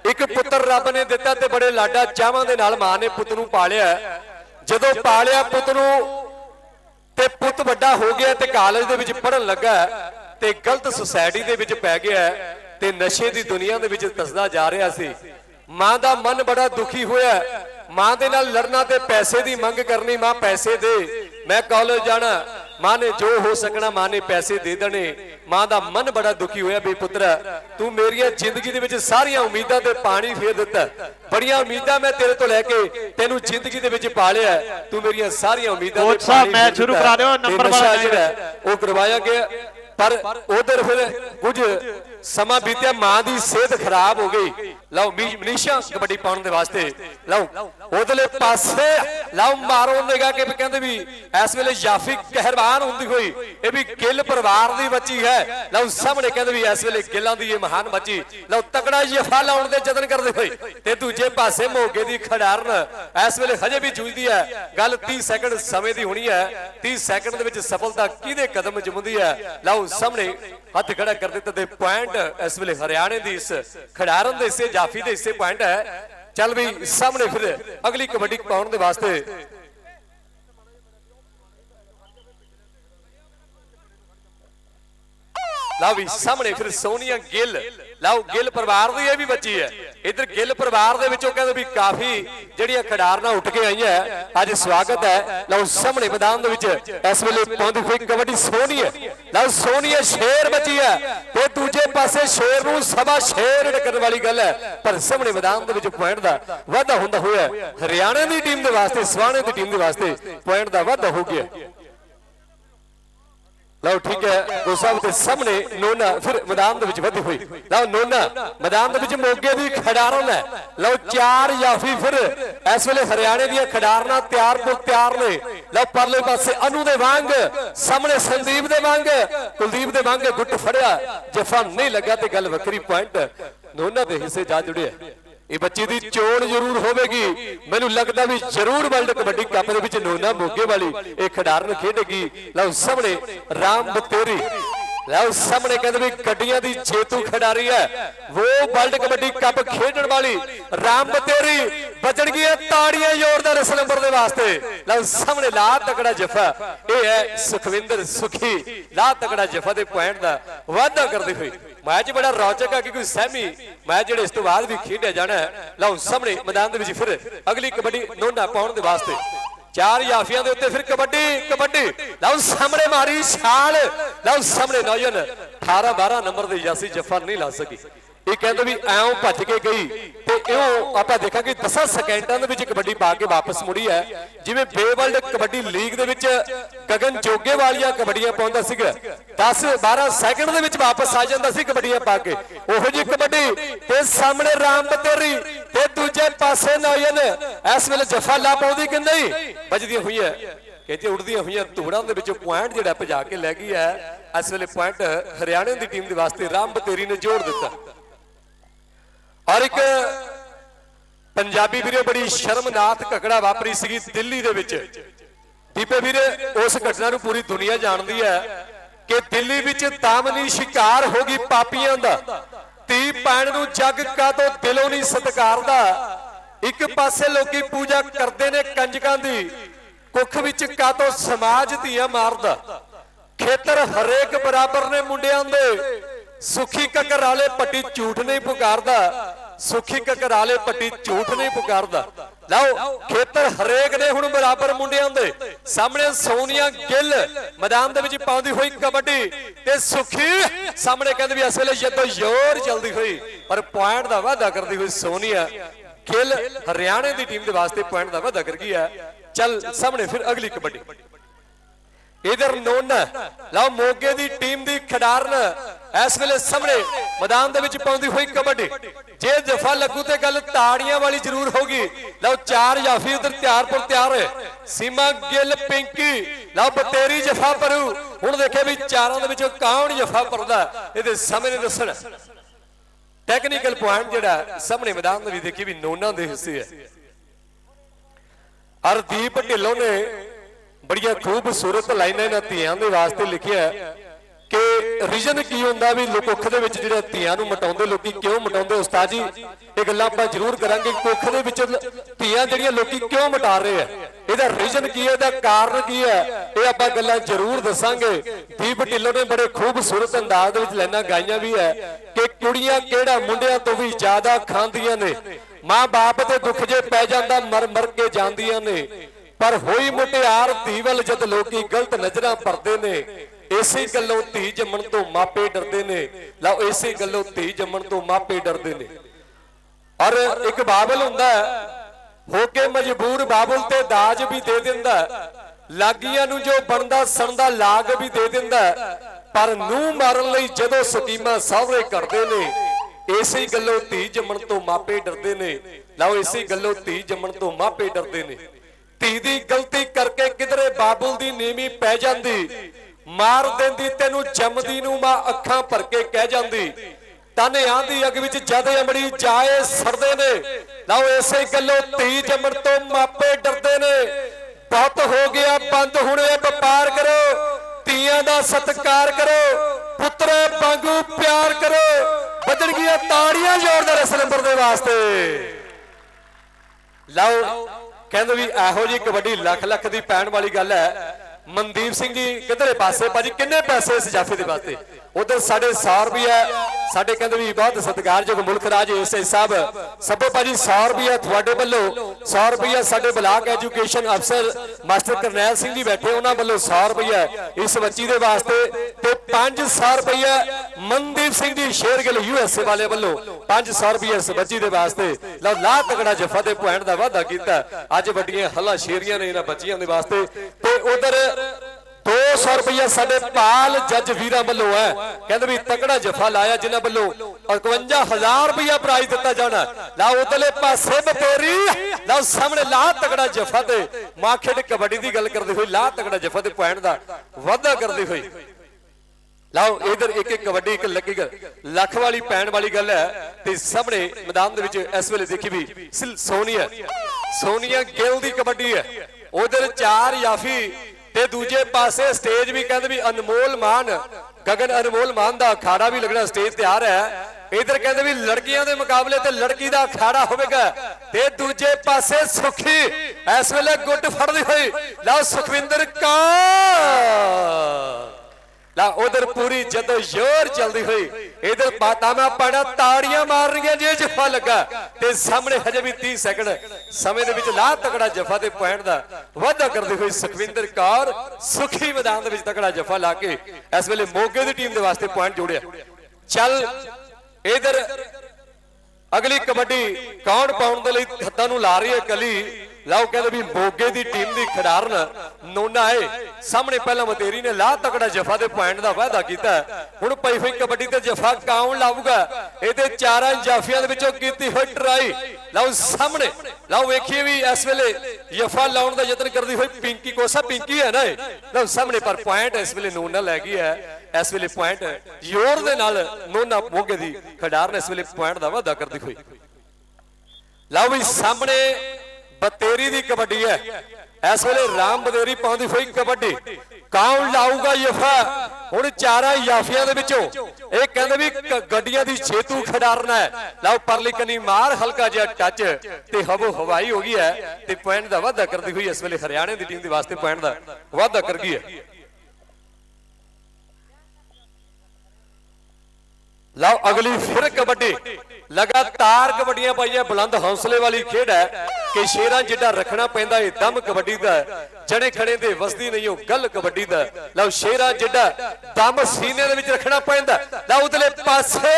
ਇੱਕ ਪੁੱਤਰ ਰੱਬ ਨੇ ਦਿੱਤਾ ਤੇ ਬੜੇ ਲਾਡਾ ਚਾਹਾਂ ਦੇ ਨਾਲ ਮਾਂ ਨੇ ਪੁੱਤ ਨੂੰ ਪਾਲਿਆ ਜਦੋਂ ਪਾਲਿਆ ਪੁੱਤ ਨੂੰ ਵੱਡਾ ਹੋ ਗਿਆ ਤੇ ਕਾਲਜ ਦੇ ਵਿੱਚ ਪੜਨ ਲੱਗਾ ਤੇ ਗਲਤ ਸੁਸਾਇਟੀ ਦੇ ਵਿੱਚ ਪੈ ਗਿਆ ਤੇ ਨਸ਼ੇ ਦੀ ਦੁਨੀਆ ਦੇ ਵਿੱਚ ਤਸਦਾ ਜਾ ਰਿਹਾ ਸੀ। ਮਾਂ ਦਾ ਮਨ ਬੜਾ ਦੁਖੀ ਹੋਇਆ ਮਾਂ ਦੇ ਨਾਲ ਲੜਨਾ ਤੇ ਪੈਸੇ ਦੀ ਮੰਗ ਕਰਨੀ ਮਾਂ ਪੈਸੇ ਦੇ। ਮੈਂ ਕਾਲਜ ਜਾਣਾ, ਮਾਂ ਨੇ ਜੋ ਹੋ ਸਕਣਾ ਮਾਂ ਨੇ ਪੈਸੇ ਦੇ ਦੇਣੇ। ਮਾਂ ਦਾ ਮਨ ਬੜਾ ਦੁਖੀ ਹੋਇਆ ਵੀ ਪੁੱਤਰ ਤੂੰ ਮੇਰੀਆਂ ਜ਼ਿੰਦਗੀ ਦੇ ਵਿੱਚ ਸਾਰੀਆਂ ਉਮੀਦਾਂ ਤੇ ਪਾਣੀ ਫੇਰ ਦਿੱਤਾ। ਬੜੀਆਂ ਉਮੀਦਾਂ ਮੈਂ ਤੇਰੇ ਤੋਂ ਲੈ ਕੇ ਤੈਨੂੰ ਜ਼ਿੰਦਗੀ ਦੇ ਵਿੱਚ ਪਾਲਿਆ। ਤੂੰ ਮੇਰੀਆਂ ਸਾਰੀਆਂ ਉਮੀਦਾਂ ਕੋਚ ਸਾਹਿਬ, ਮੈਚ ਸ਼ੁਰੂ ਕਰਾ ਦਿਓ, ਨੰਬਰ ਵਾਲਾ ਜਿਹੜਾ ਉਹ ਕਰਵਾਇਆ ਗਿਆ। ਪਰ ਉਧਰ ਫਿਰ ਕੁਝ ਸਮਾਂ ਬੀਤਿਆ, ਮਾਂ ਦੀ ਸਿਹਤ ਖਰਾਬ ਹੋ ਗਈ। ਲਓ, ਮੀ- ਮਨੀਸ਼ਾ ਕਬੱਡੀ ਪਾਉਣ ਦੇ ਵਾਸਤੇ। ਲਓ ਉਧਰਲੇ ਪਾਸੇ, ਲਓ, ਮਾਰੋ ਨਿਗਾ ਕੇ ਵੀ ਕਹਿੰਦੇ ਵੀ ਇਸ ਵੇਲੇ ਜਾਫੀ ਕਹਿਰਬਾਨ ਹੁੰਦੀ ਹੋਈ, ਇਹ ਵੀ ਗਿੱਲ ਪਰਿਵਾਰ ਦੀ ਬੱਚੀ ਹੈ। ਲਓ, ਸਾਹਮਣੇ ਕਹਿੰਦੇ ਵੀ ਇਸ ਵੇਲੇ ਗਿੱਲਾਂ ਦੀ ਇਹ ਮਹਾਨ ਬੱਚੀ। ਲਓ, ਤਕੜਾ ਜਫਾ ਲਾਉਣ ਦੇ ਯਤਨ ਕਰਦੇ ਹੋਏ ਤੇ ਦੂਜੇ ਪਾਸੇ ਮੋਗੇ ਦੀ ਖਿਡਾਰਨ, ਇਸ ਵੇਲੇ ਹਜੇ ਵੀ ਜੂਝਦੀ ਹੈ। ਗੱਲ 30 ਸੈਕਿੰਡ ਸਮੇਂ ਦੀ ਹੋਣੀ ਹੈ। 30 ਸੈਕਿੰਡ ਦੇ ਵਿੱਚ ਸਫਲਤਾ ਕਿਹਦੇ ਕਦਮ ਜਮੁੰਦੀ ਹੈ? ਲਓ, ਸਾਹਮਣੇ ਹੱਥ ਖੜਾ ਕਰ ਦਿੱਤਾ ਤੇ ਪੁਆਇੰਟ ਇਸ ਵੇਲੇ ਹਰਿਆਣੇ ਦੀ ਇਸ ਖਿਡਾਰਨ ਦੇ ਹਿੱਸੇ, ਜਾਫੀ ਦੇ ਹਿੱਸੇ ਪੁਆਇੰਟ ਹੈ। ਚੱਲ ਵੀ ਸਾਹਮਣੇ ਫਿਰ ਅਗਲੀ ਕਬੱਡੀ ਪਾਉਣ ਦੇ ਵਾਸਤੇ। ਲਓ ਵੀ ਸਾਹਮਣੇ ਫਿਰ ਸੋਨੀਆ ਗਿੱਲ। ਲਓ ਗਿੱਲ ਪਰਿਵਾਰ ਦੀ ਇਹ ਵੀ ਬੱਚੀ ਹੈ। ਇਧਰ ਗਿੱਲ ਪਰਿਵਾਰ ਦੇ ਵਿੱਚੋਂ ਕਹਿੰਦੇ ਵੀ ਕਾਫੀ ਜਿਹੜੀਆਂ ਖਿਡਾਰਨਾਂ ਉੱਠ ਕੇ ਆਈਆਂ, ਅੱਜ ਸਵਾਗਤ ਹੈ। ਲਓ ਸਾਹਮਣੇ ਮੈਦਾਨ ਦੇ ਵਿੱਚ ਇਸ ਵੇਲੇ ਪਾਉਂਦੀ ਹੋਈ ਕਬੱਡੀ ਸੋਨੀਆ ਲਓ ਸੋਨੀਆ ਸ਼ੇਰ ਬਚੀ ਹੈ ਤੇ ਦੂਜੇ ਪਾਸੇ ਸ਼ੇਰ ਨੂੰ ਸਵਾ ਸ਼ੇਰ ਡਕਣ ਵਾਲੀ ਗੱਲ ਹੈ। ਪਰ ਸਾਹਮਣੇ ਮੈਦਾਨ ਦੇ ਵਿੱਚ ਪੁਆਇੰਟ ਦਾ ਵਾਧਾ ਹੁੰਦਾ ਹੋਇਆ ਹਰਿਆਣਾ ਦੀ ਟੀਮ ਦੇ ਵਾਸਤੇ, ਸਵਾਣੇ ਦੀ ਟੀਮ ਦੇ ਵਾਸਤੇ ਪੁਆਇੰਟ ਦਾ ਵਾਧਾ ਹੋ ਗਿਆ। ਲਓ ਠੀਕ ਹੈ ਗੋ ਸਾਹਿਬ ਦੇ ਸਾਹਮਣੇ ਨੋਨਾ ਫਿਰ ਮੈਦਾਨ ਦੇ ਵਿੱਚ ਵਧੀ ਹੋਈ। ਲਓ ਨੋਨਾ, ਮੈਦਾਨ ਦੇ ਵਿੱਚ ਮੋਗੇ ਦੀ ਖਿਡਾਰਨ ਹੈ। ਲਓ ਚਾਰ ਜਾਫੀ ਫਿਰ ਇਸ ਵੇਲੇ ਹਰਿਆਣੇ ਦੀਆਂ ਖਿਡਾਰਨਾਂ ਤਿਆਰ ਤੋਂ ਤਿਆਰ ਨੇ। ਲਓ ਪਰਲੇ ਪਾਸੇ ਅਨੂ ਦੇ ਵਾਂਗ, ਸਾਹਮਣੇ ਸੰਦੀਪ ਦੇ ਵਾਂਗ, ਕੁਲਦੀਪ ਦੇ ਵਾਂਗ ਗੁੱਟ ਫੜਿਆ। ਜਫਾ ਨਹੀਂ ਲੱਗਾ ਤੇ ਗੱਲ ਵੱਖਰੀ ਪੁਆਇੰਟ ਨੋਨਾ ਦੇ ਹਿੱਸੇ ਜਾ ਜੁੜਿਆ। ਇਹ ਬੱਚੇ ਦੀ ਚੋਣ ਜ਼ਰੂਰ ਹੋਵੇਗੀ। ਮੈਨੂੰ ਲੱਗਦਾ ਵੀ ਜ਼ਰੂਰ ਵਰਲਡ ਕਬੱਡੀ ਕੱਪ ਦੇ ਵਿੱਚ ਨੋਨਾ ਮੋਗੇ ਵਾਲੀ ਇਹ ਖਿਡਾਰਨ ਖੇਡੇਗੀ। ਲਓ ਸਾਹਮਣੇ ਰਾਮ ਬਤੇਰੀ। ਲਓ ਸਾਹਮਣੇ ਕਹਿੰਦੇ ਵੀ ਗੱਡੀਆਂ ਦੀ ਜੇਤੂ ਖਿਡਾਰੀ ਹੈ। ਉਹ ਵਰਲਡ ਕਬੱਡੀ ਕੱਪ ਖੇਡਣ ਵਾਲੀ ਰਾਮ ਬਤੇਰੀ। ਵੱਜਣਗੀਆਂ ਤਾੜੀਆਂ ਜ਼ੋਰਦਾਰ ਇਸ ਨੰਬਰ ਦੇ ਵਾਸਤੇ। ਲਓ ਸਾਹਮਣੇ ਲਾ ਤਕੜਾ ਜਫਾ। ਇਹ ਹੈ ਸੁਖਵਿੰਦਰ ਸੁਖੀ। ਲਾ ਤਕੜਾ ਜਫਾ ਦੇ ਪੁਆਇੰਟ ਦਾ ਵਾਅਦਾ ਕਰਦੇ ਹੋਏ ਮੈਚ ਬੜਾ ਰੌਚਕ ਹੈ ਕਿਉਂਕਿ ਸੈਮੀ ਮੈਚ ਜਿਹੜੇ ਇਸ ਤੋਂ ਬਾਅਦ ਵੀ ਖੇਡਿਆ ਜਾਣਾ ਹੈ, ਲਓ ਸਾਹਮਣੇ ਮੈਦਾਨ ਦੇ ਵਿੱਚ ਫਿਰ ਅਗਲੀ ਕਬੱਡੀ ਨੋਨਾ ਪਾਉਣ ਦੇ ਵਾਸਤੇ। ਚਾਰ ਯਾਫੀਆਂ ਦੇ ਉੱਤੇ ਫਿਰ ਕਬੱਡੀ ਕਬੱਡੀ। ਲਓ ਸਾਹਮਣੇ ਮਾਰੀ ਛਾਲ। ਲਓ ਸਾਹਮਣੇ ਨੌਜਵਾਨ 18 12 ਨੰਬਰ ਦੇ ਯਾਸੀ ਜਫਰ ਨਹੀਂ ਲਾ ਸਕੀ। ਇਹ ਕਹਿੰਦੇ ਵੀ ਐਉਂ ਭੱਜ ਕੇ ਗਈ ਤੇ ਇਉਂ ਆਪਾਂ ਦੇਖਾਂਗੇ 10 ਸੈਕਿੰਡਾਂ ਦੇ ਵਿੱਚ ਕਬੱਡੀ ਪਾ ਕੇ ਵਾਪਸ ਮੁੜੀ ਹੈ। ਜਿਵੇਂ ਬੇਵਰਲਡ ਕਬੱਡੀ ਲੀਗ ਦੇ ਵਿੱਚ ਗਗਨ ਜੋਗੇ ਵਾਲੀਆਂ ਕਬੱਡੀਆਂ ਪਾਉਂਦਾ ਸੀਗਾ। 10 12 ਸੈਕਿੰਡ ਦੇ ਵਿੱਚ ਵਾਪਸ ਆ ਜਾਂਦਾ ਸੀ ਕਬੱਡੀਆਂ ਪਾ ਕੇ। ਉਹੋ ਜੀ ਕਬੱਡੀ ਤੇ ਸਾਹਮਣੇ ਰਾਮ ਬਤੇਰੀ ਤੇ ਦੂਜੇ ਪਾਸੇ ਨੌਜਨ ਇਸ ਵੇਲੇ ਜਫਾ ਲਾ ਪਾਉਂਦੀ ਕਿ ਨਹੀਂ? ਵੱਜਦੀਆਂ ਹੋਈਆਂ। ਕਹਿੰਦੇ ਉੜਦੀਆਂ ਹੋਈਆਂ ਧੂੜਾਂ ਦੇ ਵਿੱਚੋਂ ਪੁਆਇੰਟ ਜਿਹੜਾ ਭਜਾ ਕੇ ਲੈ ਗਈ ਹੈ। ਇਸ ਵੇਲੇ ਪੁਆਇੰਟ ਹਰਿਆਣੇ ਦੀ ਟੀਮ ਦੇ ਵਾਸਤੇ ਰਾਮ ਬਤੇਰੀ ਨੇ ਜੋੜ ਦਿੱਤਾ। ਔਰ ਇੱਕ ਪੰਜਾਬੀ ਵੀਰੇ, ਬੜੀ ਸ਼ਰਮਨਾਕ ਘਕੜਾ ਵਾਪਰੀ ਸੀਗੀ ਦਿੱਲੀ ਦੇ ਵਿੱਚ। ਦੀਪੇ ਵੀਰੇ, ਉਸ ਘਟਨਾ ਨੂੰ ਪੂਰੀ ਦੁਨੀਆ ਜਾਣਦੀ ਹੈ ਕਿ ਦਿੱਲੀ ਵਿੱਚ ਤਾਮਨੀ ਸ਼ਿਕਾਰ ਹੋ ਗਈ ਪਾਪੀਆਂ ਦਾ। ਧੀ ਪੈਣ ਨੂੰ ਜੱਗ ਕਾ ਤੋਂ ਦਿਲੋਂ ਨਹੀਂ ਸਤਿਕਾਰਦਾ? ਇੱਕ ਪਾਸੇ ਲੋਕੀ ਪੂਜਾ ਕਰਦੇ ਨੇ ਕੰਜਕਾਂ ਦੀ, ਕੁੱਖ ਵਿੱਚ ਕਾ ਤੋਂ ਸਮਾਜ ਧੀਆਂ ਮਾਰਦਾ? ਖੇਤਰ ਹਰੇਕ ਬਰਾਬਰ ਨੇ ਮੁੰਡਿਆਂ ਦੇ। ਸੁਖੀ ਕਕਰਾਲੇ ਪੱਟੀ ਝੂਠ ਨਹੀਂ ਪੁਕਾਰਦਾ। ਸੁਖੀ ਕਕਰਾਲੇ ਪੱਟੀ ਝੂਠ ਨਹੀਂ ਪੁਕਾਰਦਾ। ਲਓ, ਖੇਤਰ ਹਰੇਕ ਨੇ ਹੁਣ ਬਰਾਬਰ ਮੁੰਡਿਆਂ ਦੇ। ਸਾਹਮਣੇ ਸੋਨੀਆ ਗਿੱਲ ਮੈਦਾਨ ਦੇ ਵਿੱਚ ਪਾਉਂਦੀ ਹੋਈ ਕਬੱਡੀ ਤੇ ਸੁਖੀ ਸਾਹਮਣੇ ਕਹਿੰਦੇ ਵੀ ਇਸ ਵੇਲੇ ਜਦੋਂ ਜ਼ੋਰ ਚੱਲਦੀ ਹੋਈ, ਪਰ ਪੁਆਇੰਟ ਦਾ ਵਾਅਦਾ ਕਰਦੀ ਹੋਈ ਸੋਨੀਆ ਗਿੱਲ ਹਰਿਆਣੇ ਦੀ ਟੀਮ ਦੇ ਵਾਸਤੇ ਪੁਆਇੰਟ ਦਾ ਵਾਅਦਾ ਕਰ ਗਈ ਹੈ। ਚੱਲ ਸਾਹਮਣੇ ਫਿਰ ਅਗਲੀ ਕਬੱਡੀ। ਇਧਰ ਨੋਨ ਲਓ ਮੋਗੇ ਦੀ ਟੀਮ ਦੀ ਖਿਡਾਰਨ ਇਸ ਵੇਲੇ ਸਾਹਮਣੇ ਮੈਦਾਨ ਦੇ ਵਿੱਚ ਪਾਉਂਦੀ ਹੋਈ ਕਬੱਡੀ। ਜੇ ਜਫਾ ਲੱਗੂ ਤੇ ਗੱਲ ਤਾੜੀਆਂ ਵਾਲੀ ਜ਼ਰੂਰ ਹੋਗੀ ਲਓ ਚਾਰ ਜਾਫੀ ਉਧਰ ਤਿਆਰਪੁਰ ਤਿਆਰ ਹੈ। ਸੀਮਾ ਗਿੱਲ, ਪਿੰਕੀ, ਲਓ ਬਤੇਰੀ ਜਫਾ ਪਰੂ ਹੁਣ ਦੇਖਿਆ ਵੀ ਚਾਰਾਂ ਦੇ ਵਿੱਚੋਂ ਕੌਣ ਜਫਾ ਭਰਦਾ ਇਹਦੇ ਸਾਹਮਣੇ ਦੱਸਣ। ਟੈਕਨੀਕਲ ਪੁਆਇੰਟ ਜਿਹੜਾ ਸਾਹਮਣੇ ਮੈਦਾਨ ਦੇ ਵੀ ਦੇਖੀ ਵੀ ਨੋਨਾਂ ਦੇ ਹਿੱਸੇ ਹੈ। ਹਰਦੀਪ ਢਿੱਲੋਂ ਨੇ ਬੜੀਆਂ ਖੂਬਸੂਰਤ ਲਾਈਨਾਂ ਇਹਨਾਂ ਧੀਆਂ ਦੇ ਵਾਸਤੇ ਲਿਖਿਆ ਕਿ ਰੀਜਨ ਕੀ ਹੁੰਦਾ ਵੀ ਕੁੱਖ ਦੇ ਵਿੱਚ ਜਿਹੜੇ ਧੀਆਂ ਨੂੰ ਮਟਾਉਂਦੇ, ਲੋਕੀ ਕਿਉਂ ਮਟਾਉਂਦੇ? ਉਸਤਾਦ ਜੀ, ਇਹ ਗੱਲਾਂ ਆਪਾਂ ਜ਼ਰੂਰ ਕਰਾਂਗੇ। ਕੁੱਖ ਦੇ ਵਿੱਚ ਧੀਆਂ ਜਿਹੜੀਆਂ ਲੋਕੀ ਕਿਉਂ ਮਟਾ ਰਹੇ ਆ? ਇਹਦਾ ਰੀਜ਼ਨ ਕੀ ਹੈ? ਇਹਦਾ ਕਾਰਨ ਕੀ ਹੈ? ਇਹ ਆਪਾਂ ਗੱਲਾਂ ਜ਼ਰੂਰ ਦੱਸਾਂਗੇ। ਦੀਪ ਢਿੱਲੋਂ ਨੇ ਬੜੇ ਖੂਬਸੂਰਤ ਅੰਦਾਜ਼ ਦੇ ਵਿੱਚ ਲੈਣਾ ਗਾਈਆਂ ਵੀ ਹੈ ਕਿ ਕੁੜੀਆਂ ਕਿਹੜਾ ਮੁੰਡਿਆਂ ਤੋਂ ਵੀ ਜ਼ਿਆਦਾ ਖਾਂਦੀਆਂ ਨੇ? ਮਾਂ ਬਾਪ ਤੇ ਦੁੱਖ ਜੇ ਪੈ ਜਾਂਦਾ ਮਰ ਮਰ ਕੇ ਜਾਂਦੀਆਂ ਨੇ। ਪਰ ਹੋਈ ਮੁਟਿਆਰ ਧੀ ਵੱਲ ਜਦ ਲੋਕੀ ਗਲਤ ਨਜ਼ਰਾਂ ਪਰਦੇ ਨੇ, ਇਸੇ ਗੱਲੋਂ ਧੀ ਜੰਮਣ ਤੋਂ ਮਾਪੇ ਡਰਦੇ ਨੇ। ਲਓ, ਇਸੇ ਗੱਲੋਂ ਧੀ ਜੰਮਣ ਤੋਂ ਮਾਪੇ ਡਰਦੇ ਨੇ। ਔਰ ਇੱਕ ਬਾਬਲ ਹੁੰਦਾ ਹੋ ਕੇ ਮਜਬੂਰ ਬਾਬਲ ਤੇ ਦਾਜ ਵੀ ਦੇ ਦਿੰਦਾ ਲਾਗੀਆਂ ਨੂੰ ਜੋ ਬਣਦਾ, ਸਣਦਾ, ਲਾਗ ਵੀ ਦੇ ਦਿੰਦਾ ਪਰ ਨੂੰ ਮਾਰਨ ਲਈ ਜਦੋਂ ਸਕੀਮਾਂ ਸਹੁਰੇ ਕਰਦੇ ਨੇ, ਇਸੇ ਗੱਲੋਂ ਧੀ ਜੰਮਣ ਤੋਂ ਮਾਪੇ ਡਰਦੇ ਨੇ। ਲਓ, ਇਸੇ ਗੱਲੋਂ ਧੀ ਜੰਮਣ ਤੋਂ ਮਾਪੇ ਡਰਦੇ ਨੇ। ਧੀ ਦੀ ਗਲਤੀ ਕਰਕੇ ਕਿਧਰੇ ਬਾਬੁਲ ਦੀ ਨੀਵੀਂ ਪੈ ਜਾਂਦੀ। ਮਾਰ ਦਿੰਦੀ, ਤੈਨੂੰ ਜੰਮਦੀ ਨੂੰ ਮਾਂ ਅੱਖਾਂ ਭਰ ਕੇ ਕਹਿ ਜਾਂਦੀ। ਤਾਨੇ ਆਂਦੀ ਅਗ ਵਿੱਚ ਜਦ ਅਮੜੀ ਜਾਏ ਸਰਦੇ ਨੇ। ਲਓ ਇਸੇ ਗੱਲੋਂ ਧੀ ਜੰਮਣ ਤੋਂ ਮਾਪੇ ਡਰਦੇ ਨੇ। ਬਹੁਤ ਹੋ ਗਿਆ, ਬੰਦ ਹੁਣ ਇਹ ਵਪਾਰ ਕਰੋ। ਧੀਆਂ ਦਾ ਸਤਿਕਾਰ ਕਰੋ। ਪੁੱਤਰੇ ਵਾਂਗੂ ਪਿਆਰ ਕਰੋ। ਵੱਜਣਗੀਆਂ ਤਾੜੀਆਂ ਜ਼ੋਰਦਾਰ ਇਸ ਨੰਬਰ ਦੇ ਵਾਸਤੇ। ਲਓ ਕਹਿੰਦੇ ਵੀ ਇਹੋ ਜੀ ਕਬੱਡੀ ਲੱਖ ਲੱਖ ਦੀ ਪੈਣ ਵਾਲੀ ਗੱਲ ਹੈ। ਮਨਦੀਪ ਸਿੰਘ ਜੀ, ਕਿਧਰੇ ਪਾਸੇ? ਭਾਜੀ ਕਿੰਨੇ ਪੈਸੇ ਇਸ ਜਾਫੇ ਦੇ ਵਾਸਤੇ? ਉਧਰ ਸਾਡੇ 100 ਰੁਪਿਆ ਸਾਡੇ ਕਹਿੰਦੇ ਵੀ ਬਹੁਤ ਸਤਿਕਾਰਯੋਗ ਮੁਲਕ ਰਾਜ ਐਸਏ ਸਾਹਿਬ। ਸਭੋ ਭਾਜੀ 100 ਰੁਪਿਆ ਤੁਹਾਡੇ ਵੱਲੋਂ 100 ਰੁਪਿਆ ਸਾਡੇ ਬਲਾਕ ਐਜੂਕੇਸ਼ਨ ਅਫਸਰ ਮਾਸਟਰ ਕਰਨੈਲ ਸਿੰਘ ਜੀ ਬੈਠੇ, ਉਹਨਾਂ ਵੱਲੋਂ 100 ਰੁਪਿਆ ਇਸ ਬੱਚੀ ਦੇ ਵਾਸਤੇ। ਤੇ 500 ਰੁਪਿਆ ਮਨਦੀਪ ਸਿੰਘ ਜੀ ਸ਼ੇਰਗਿੱਲ ਯੂਐਸਏ ਵਾਲੇ ਵੱਲੋਂ 500 ਰੁਪਏ ਇਸ ਬੱਚੀ ਦੇ ਵਾਸਤੇ। ਲਓ, ਲਾ ਤਗੜਾ ਜਫਾ ਦੇ ਪੁਆਇੰਟ ਦਾ ਵਾਅਦਾ ਕੀਤਾ। ਅੱਜ ਵੱਡੀਆਂ ਹੱਲਾ ਸ਼ੇਰੀਆਂ ਨੇ ਇਹਨਾਂ ਬੱਚੀਆਂ ਦੇ ਵਾਸਤੇ। ਤੇ ਉਧਰ 200 ਰੁਪਇਆ ਸਾਡੇ ਪਾਲ ਜੱਜ ਵੀਰਾਂ ਵੱਲੋਂ ਹੈ। ਕਹਿੰਦੇ ਵੀ ਤਕੜਾ ਜਫਾ ਲਾਇਆ ਜਿਨ੍ਹਾਂ ਵੱਲੋਂ। 51000 ਰੁਪਏ ਪ੍ਰਾਈਜ਼ ਦਿੱਤਾ ਜਾਣਾ ਲਾ ਉਧਰਲੇ ਪਾਸੇ ਬਤੇਰੀ। ਲਓ ਸਾਹਮਣੇ ਲਾ ਤਕੜਾ ਜਫਾ ਤੇ। ਮਾਂ ਖੇਡ ਕਬੱਡੀ ਦੀ ਗੱਲ ਕਰਦੇ ਹੋਏ ਲਾ ਤਕੜਾ ਜਫਾ ਤੇ ਪੁਆਇੰਟ ਦਾ ਵਾਧਾ ਕਰਦੇ ਹੋਏ। ਲਾਓ ਇਧਰ ਇੱਕ ਇੱਕ ਕਬੱਡੀ, ਇੱਕ ਲੱਗੀ ਗੱਲ। ਲੱਖ ਵਾਲੀ ਪੈਣ ਵਾਲੀ ਗੱਲ ਹੈ ਤੇ ਸਾਹਮਣੇ ਮੈਦਾਨ ਦੇ ਵਿੱਚ ਇਸ ਵੇਲੇ ਦੇਖੀ ਵੀ ਸੋਨੀਆ। ਸੋਨੀਆ ਗਿੱਲ ਦੀ ਕਬੱਡੀ ਹੈ। ਉਧਰ ਚਾਰ ਯਾਫੀ ਤੇ ਦੂਜੇ ਪਾਸੇ ਸਟੇਜ ਵੀ ਕਹਿੰਦੇ ਵੀ ਅਨਮੋਲ ਮਾਨ, ਗਗਨ ਅਨਮੋਲ ਮਾਨ ਦਾ ਅਖਾੜਾ ਵੀ ਲੱਗਣਾ ਸਟੇਜ ਤਿਆਰ ਹੈ। ਇਧਰ ਕਹਿੰਦੇ ਵੀ ਲੜਕੀਆਂ ਦੇ ਮੁਕਾਬਲੇ ਤੇ ਲੜਕੀ ਦਾ ਅਖਾੜਾ ਹੋਵੇਗਾ। ਤੇ ਦੂਜੇ ਪਾਸੇ ਸੁਖੀ, ਇਸ ਵੇਲੇ ਗੁੱਟ ਫੜਦੀ ਹੋਈ। ਲਓ ਸੁਖਵਿੰਦਰ ਕੌਰ। ਲਾ ਉਧਰ ਪੂਰੀ ਜਦੋਂ ਜ਼ੋਰ ਚੱਲਦੀ ਹੋਈ, ਇਧਰ ਬਾਤਾਂ ਪਾਣਾ ਤਾੜੀਆਂ ਮਾਰ ਰਹੀਆਂ ਜੇ ਜਫਾ ਲੱਗਾ, ਤੇ ਸਾਹਮਣੇ ਹਜੇ ਵੀ 30 ਸੈਕਿੰਡ ਸਮੇਂ ਦੇ ਵਿੱਚ ਲਾ ਤਕੜਾ ਜਫਾ ਦੇ ਪੁਆਇੰਟ ਦਾ ਵਾਅਦਾ ਕਰਦੇ ਹੋਏ ਸੁਖਵਿੰਦਰ ਕੌਰ ਸੁਖੀ ਮੈਦਾਨ ਦੇ ਵਿੱਚ ਤਕੜਾ ਜਫਾ ਲਾ ਕੇ ਇਸ ਵੇਲੇ ਮੋਗੇ ਦੀ ਟੀਮ ਦੇ ਵਾਸਤੇ ਪੁਆਇੰਟ ਜੋੜਿਆ। ਚੱਲ ਇਧਰ ਅਗਲੀ ਕਬੱਡੀ ਕੌਣ ਪਾਉਣ ਦੇ ਲਈ ਹੱਥਾਂ ਨੂੰ ਲਾ ਰਹੀ ਹੈ ਕਲੀ। ਲਾਓ ਕਹਿੰਦੇ ਵੀ ਮੋਗੇ ਦੀ ਟੀਮ ਦੀ ਖਿਡਾਰਨ ਨੋਨਾ ਏ। ਸਾਹਮਣੇ ਪਹਿਲਾਂ ਮਤੇਰੀ ਨੇ ਲਾ ਤਕੜਾ ਜਫਾ ਦੇ ਪੁਆਇੰਟ ਦਾ ਵਾਅਦਾ ਕੀਤਾ। ਹੁਣ ਪਈ ਕਬੱਡੀ ਤੇ ਜਫਾ ਕੌਣ ਲਾਊਗਾ? ਇਹਦੇ ਚਾਰਾਂ ਜਾਫੀਆਂ ਦੇ ਵਿੱਚੋਂ ਕੀਤੀ ਹੋਈ ਟਰਾਈ। ਲਾਓ ਸਾਹਮਣੇ। ਲਾਓ ਵੇਖੀਏ ਵੀ ਇਸ ਵੇਲੇ ਜਫਾ ਲਾਉਣ ਦਾ ਯਤਨ ਕਰਦੀ ਹੋਈ ਪਿੰਕੀ ਕੋਸਾ, ਪਿੰਕੀ ਹੈ ਨਾ ਇਹ? ਲਾਓ ਸਾਹਮਣੇ, ਪਰ ਪੁਆਇੰਟ ਇਸ ਵੇਲੇ ਨੋਨਾ ਲੈ ਗਈ ਹੈ। ਇਸ ਵੇਲੇ ਪੁਆਇੰਟ ਜ਼ੋਰ ਦੇ ਨਾਲ ਨੋਨਾ ਮੋਗੇ ਦੀ ਖਿਡਾਰਨ ਇਸ ਵੇਲੇ ਪੁਆਇੰਟ ਦਾ ਵਾਅਦਾ ਕਰਦੀ ਹੋਈ। ਲਓ ਵੀ ਸਾਹਮਣੇ ਬਤੇਰੀ ਦੀ ਕਬੱਡੀ ਹੈ। ਇਸ ਵੇਲੇ ਰਾਮ ਬਤੇਰੀ ਪਾਉਂਦੀ ਹੋਈ ਕਬੱਡੀ। ਕੌਣ ਲਾਊਗਾ ਯਫਾ? ਹੁਣ ਚਾਰਾਂ ਯਾਫੀਆਂ ਦੇ ਵਿੱਚੋਂ ਇਹ ਕਹਿੰਦੇ ਵੀ ਗੱਡੀਆਂ ਦੀ ਛੇਤੂ ਖਿਡਾਰਨਾ ਹੈ। ਲਓ, ਪਰਲੀ ਕਨੀ ਮਾਰ, ਹਲਕਾ ਜਿਹਾ ਟੱਚ ਤੇ ਹਵੋ ਹਵਾਈ ਹੋ ਗਈ ਹੈ ਤੇ ਪੁਆਇੰਟ ਦਾ ਵਾਧਾ ਕਰਦੀ ਹੋਈ ਇਸ ਵੇਲੇ ਹਰਿਆਣੇ ਦੀ ਟੀਮ ਦੇ ਵਾਸਤੇ ਪੁਆਇੰਟ ਦਾ ਵਾਧਾ ਕਰ ਗਈ ਹੈ। ਲਓ ਅਗਲੀ ਫਿਰ ਕਬੱਡੀ। ਲਗਾਤਾਰ ਕਬੱਡੀਆਂ ਪਾਈਆਂ ਬੁਲੰਦ ਹੌਸਲੇ ਵਾਲੀ ਖੇਡ ਹੈ ਕਿ ਸ਼ੇਰਾਂ ਜਿੱਡਾ ਰੱਖਣਾ ਪੈਂਦਾ ਏ ਦਮ ਕਬੱਡੀ ਦਾ ਜਣੇ ਖੜੇ ਦੇ ਵਸਦੀ ਨਹੀਂ ਉਹ ਗੱਲ ਕਬੱਡੀ ਦਾ ਲਓ ਸ਼ੇਰਾਂ ਜਿੱਡਾ ਦਮ ਸੀਨੇ ਦੇ ਵਿੱਚ ਰੱਖਣਾ ਪੈਂਦਾ ਲਓ ਉਧਰਲੇ ਪਾਸੇ